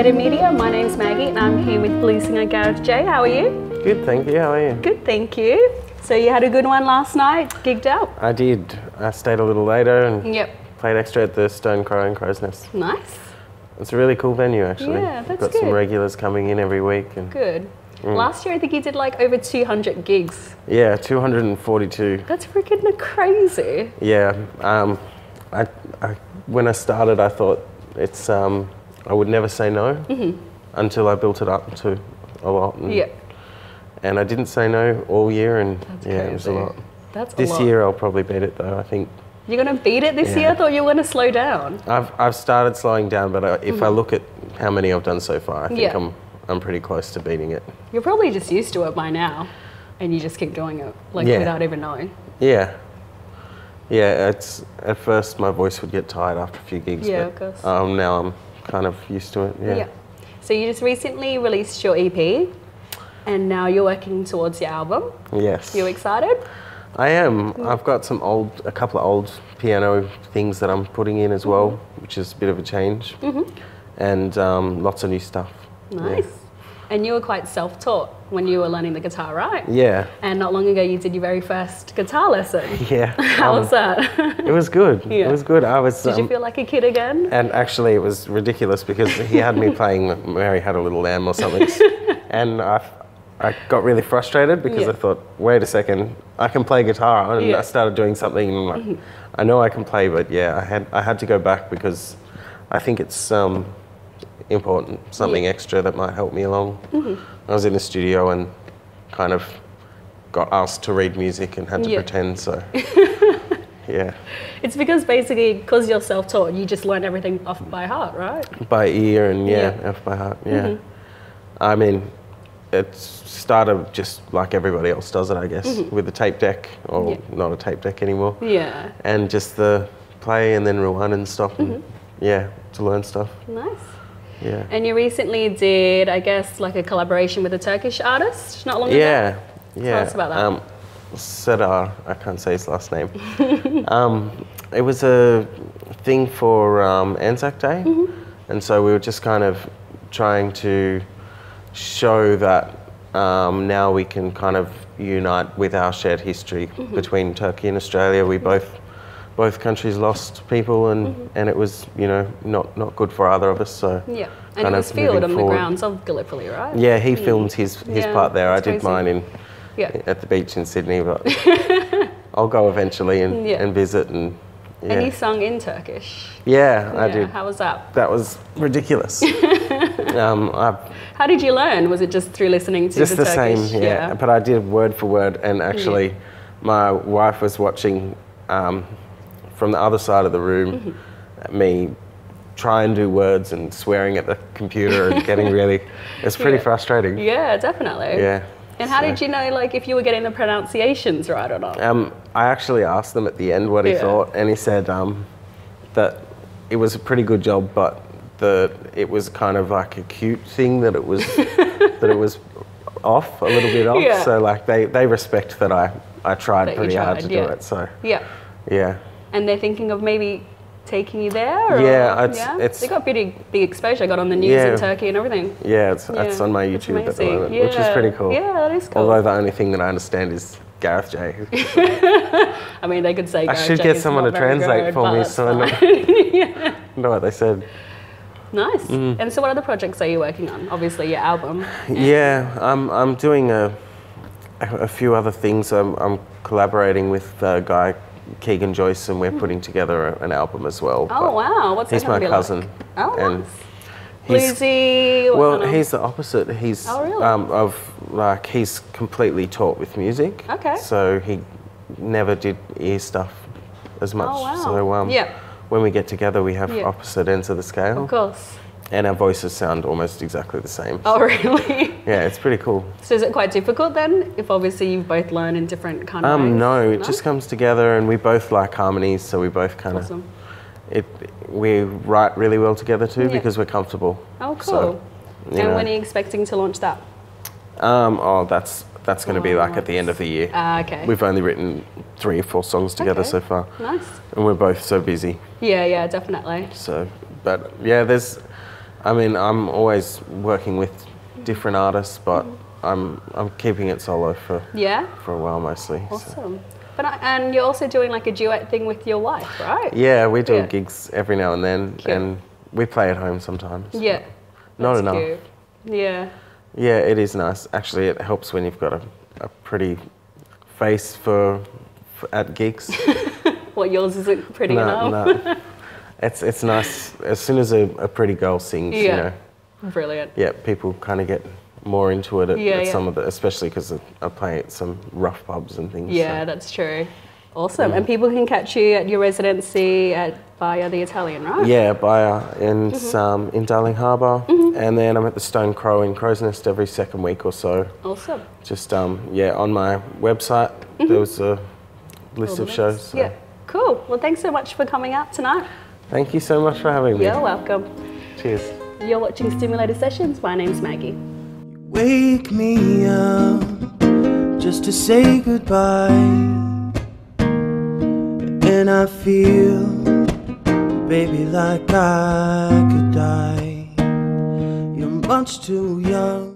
watching Media. My name's Maggie and I'm here with blues singer Gareth Jay. How are you? Good, thank you. How are you? Good, thank you. So you had a good one last night, gigged out? I did. I stayed a little later and Yep. played extra at the Stone Crow and Crow's Nest. Nice. It's a really cool venue, actually. Yeah, that's Got some regulars coming in every week, and Good. Mm. Last year I think you did like over 200 gigs. yeah, 242. That's freaking crazy. Yeah, um, I, I, when I started, I thought it's um, I would never say no mm-hmm. until I built it up to a lot. And. Yeah. And I didn't say no all year, and That's yeah, it was a lot. That's This lot. year, I'll probably beat it though. I think You're gonna beat it this Yeah. year? I thought you were gonna slow down. I've, I've started slowing down, but I, if I mm-hmm. look at how many I've done so far, I think. Yeah. I'm, I'm pretty close to beating it. You're probably just used to it by now, and you just keep doing it like Yeah. without even knowing. Yeah. Yeah, it's at first my voice would get tired after a few gigs, Yeah, but of course. Um, now I'm kind of used to it. Yeah. So you just recently released your EP, and now you're working towards your album. Yes. You excited? I am. I've got some old, a couple of old piano things that I'm putting in as well, Mm-hmm. which is a bit of a change, Mhm. and um, lots of new stuff. Nice. And you were quite self-taught when you were learning the guitar, right? Yeah. And not long ago, you did your very first guitar lesson. Yeah. How Um, was that? It was good. Yeah. It was good. I was. did you um, feel like a kid again? And actually, it was ridiculous because he had me playing Mary Had a Little Lamb or something. and I, I got really frustrated because Yeah. I thought, wait a second, I can play guitar. And Yeah. I started doing something, like, I know I can play, but yeah, I had, I had to go back because I think it's um, important, something extra that might help me along. I was in the studio and kind of got asked to read music and had to Yeah. pretend, so yeah. It's because basically, because you're self-taught, you just learn everything off by heart, right? by ear and yeah, Yeah. Mm-hmm. off by heart. Yeah. I mean, it started just like everybody else does it, I guess, with a tape deck or Mm-hmm. Yeah. not a tape deck anymore, Yeah. and just the play and then rewind and stop. And, Mm-hmm. yeah, to learn stuff. Nice. Yeah. And you recently did, I guess, like a collaboration with a Turkish artist not long ago. Yeah. Yeah. us about that. Um, Serdar, I can't say his last name. um, it was a thing for um, Anzac Day, Mm-hmm. and so we were just kind of trying to show that um, now we can kind of unite with our shared history Mm-hmm. between Turkey and Australia. We both both countries lost people, and, Mm-hmm. and it was you know not not good for either of us. So Yeah. And it was filmed on the grounds of Gallipoli, right? Yeah, he filmed his his Yeah, part there. I did crazy. mine in Yeah. at the beach in Sydney, but I'll go eventually and, Yeah. and visit and yeah. And you sung in Turkish. yeah, I did. How was that? That was ridiculous. um, I, How did you learn? Was it just through listening to just the, the Turkish? same, yeah. But I did word for word, and actually, my wife was watching um, from the other side of the room Mm-hmm. at me try and do words and swearing at the computer and getting really. It's pretty Yeah. frustrating. Yeah, definitely. Yeah. And how So- did you know, like, if you were getting the pronunciations right or not? Um, I actually asked them at the end what he Yeah. thought, and he said um, that it was a pretty good job, but that it was kind of like a cute thing that it was that it was off a little bit off. Yeah. So like they, they respect that I I tried That pretty hard to do it. So Yeah. yeah, And they're thinking of maybe taking you there? Or, Yeah, it's- it's- They got pretty big exposure, got on the news Yeah. in Turkey and everything. yeah, it's it's on my YouTube at the moment, which is pretty cool. Yeah, that is cool. Although the only thing that I understand is Gareth Jay. I mean, they could say I should J get someone to translate good, for me so I know, know what they said. Nice. Mm. And so, what other projects are you working on? Obviously, your album. Yeah, I'm, I'm doing a, a, a few other things. I'm, I'm collaborating with a guy, Keegan Joyce, and we're putting together a- an album as well. Oh wow, what's He's my cousin. Like? Oh, and nice. he's, Bluesy. well, he's the opposite. He's Oh, really? um, of like he's completely taught with music. Okay. So he never did ear stuff as much. Oh, wow. So um, Yeah. when we get together, we have Yeah. opposite ends of the scale, Of course. And our voices sound almost exactly the same. Oh really? Yeah, it's pretty cool. so is it quite difficult then? If obviously you both learn in different kind of ways? Um, no, it just comes together, and we both like harmonies, so we both kind of Awesome. it. We write really well together too Yeah. because we're comfortable. Oh cool. So, and know. when are you expecting to launch that? Um, oh, that's that's going to be like at the end of the year. Ah, okay. We've only written three or four songs together Okay. so far, Nice. and we're both so busy. Yeah, yeah, definitely. So, but yeah, there's I mean, I'm always working with different artists, but mm-hmm. I'm I'm keeping it solo for Yeah. for a while mostly. so. Awesome. But I, and you're also doing like a duet thing with your wife, right? Yeah, we do Yeah. gigs every now and then, Cute. and we play at home sometimes. Yeah. Not enough. cute. Yeah. Yeah, it is nice. Actually, it helps when you've got a, a pretty face for, for at gigs. What yours isn't pretty enough. no. It's it's nice as soon as a, a pretty girl sings. You know, Brilliant. yeah, people kind of get more into it at, Yeah, at yeah. some of the, especially because I play at some rough pubs and things. so- Yeah, that's true. Awesome. Mm. And people can catch you at your residency at Baia the Italian, right? Yeah, Baia in Mm-hmm. um, in Darling Harbour, and then I'm at the Stone Crow in Crow's Nest every second week or so. Awesome. Just um, yeah, on my website there was a list All of shows. so- Yeah. Cool. Well, thanks so much for coming out tonight. Thank you so much for having me. You're welcome. Cheers. You're watching Stimulated Sessions. My name's Maggie. Wake me up just to say goodbye. And I feel, baby, like I could die. You're much too young.